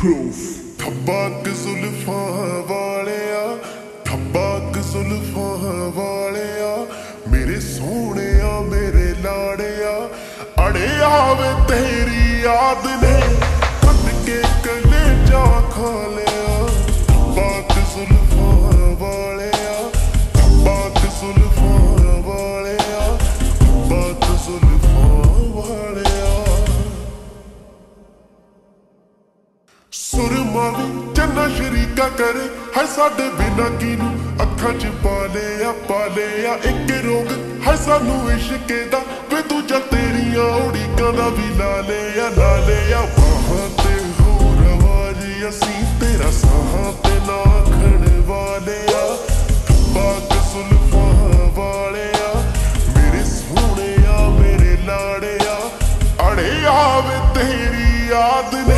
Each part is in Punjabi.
ਪ੍ਰੂਫ ਥੱਬਾ ਜ਼ੁਲਫਾਂ ਵਾਲਿਆ। ਥੱਬਾ ਜ਼ੁਲਫਾਂ ਵਾਲਿਆ। ਮੇਰੇ ਸੋਹਣਿਆ, ਮੇਰੇ ਲਾੜਿਆ। ਅੜੇ ਆਵੇ ਤੇਰੀ ਯਾਦ ਚੰਨਾ ਕਰੇ ਹੈ ਸਾਡੇ ਬਿਨਾ ਕੀਨੂੰ ਅੱਖਾਂ 'ਚ ਪਾ ਲਿਆ ਪਾ ਲਿਆ ਇੱਕ ਰੋਗ। ਹੈ ਸਾਨੂੰ ਇਸ਼ਕੇ ਦਾ ਵੇ ਦੂਜਾ ਤੇਰੀਆਂ ਉੜੀਕਾਂ ਦਾ ਵੀ ਲਾ ਲਿਆ ਲਾ ਲਿਆ। ਬਾਹਾਂ ਤੇ ਹੋਰ ਆਵਾਜ਼ ਅਸੀਂ ਤੇਰਾ ਸਾਹਾਂ ਤੇ ਨਾਖਣ ਵਾਲਿਆ। ਬਾਗ ਸੁਲਫਾਂ ਵਾਲਿਆ, ਮੇਰੇ ਸੋਹਣਿਆ, ਮੇਰੇ ਲਾੜਿਆ। ਅੜੇ ਆਵੇ ਤੇਰੀ ਯਾਦ ਨੇ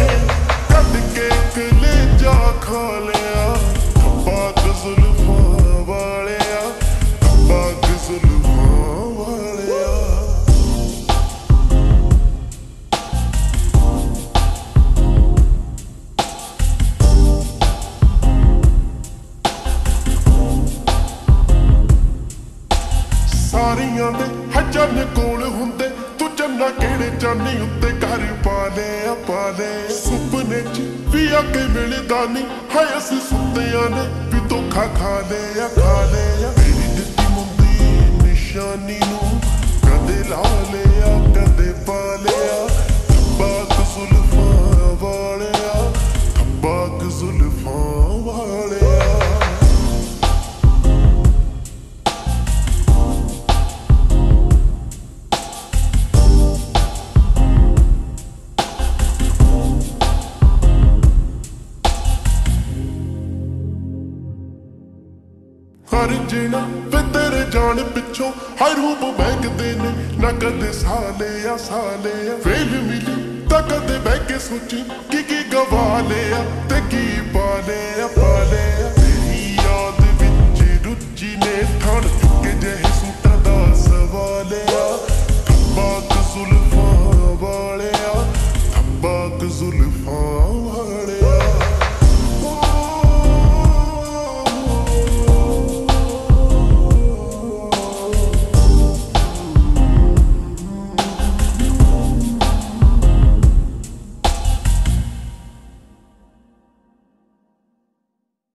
ਕਲੇਜਾ ਖਾ ਲਿਆ ਬਾਗ ਜ਼ੁਲਫਾਂ ਵਾਲਿਆ, ਬਾਗ ਜ਼ੁਲਫਾਂ ਵਾਲਿਆ। ਸਾਰੀਆਂ ਦੇ ਹਜਨ ਕੋਲ ਹੁੰਦੇ, ਤੂੰ ਚੰਨਾ ਕਿਹੜੇ ਚਾਨੀ ਉੱਤੇ ਘਰ ਪਾ ਲਿਆ ਪਾ ਲੈ ਸੁਪਨੇ ਚ ਆ ਕੇ ਮਿਲਦਾ ਨਹੀਂ ਹਾਏ, ਅਸੀਂ ਸੁੱਤਿਆਂ ਨੇ ਵੀ ਧੋਖਾ ਖਾ ਲਿਆ ਖਾ ਲਿਆ। ਮੇਰੀ ਦਿੱਤੀ ਮੁੰਦੀ ਨਿਸ਼ਾਨੀ ਨੂੰ ਕਦੇ ਲਾ ਲੈ ਹਰ ਜੀਣਾ ਵੇ ਤੇਰੇ ਜਾਣ ਪਿੱਛੋਂ ਹਰ ਰੂਪ ਮਹਿਕਦੇ ਨੇ, ਨਾ ਕਦੇ ਸਾਲੇ ਆ ਸਾਲੇ ਆ। ਵੇਲ ਮਿਲੀ ਤਾਂ ਕਦੇ ਬਹਿ ਕੇ ਸੋਚੀ ਕੀ ਕੀ ਗਵਾ ਲਿਆ ਤੇ ਕੀ ਪਾ ਲਿਆ।